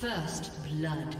First blood.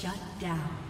Shut down.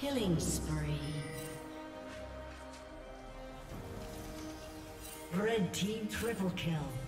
Killing spree. Red team triple kill.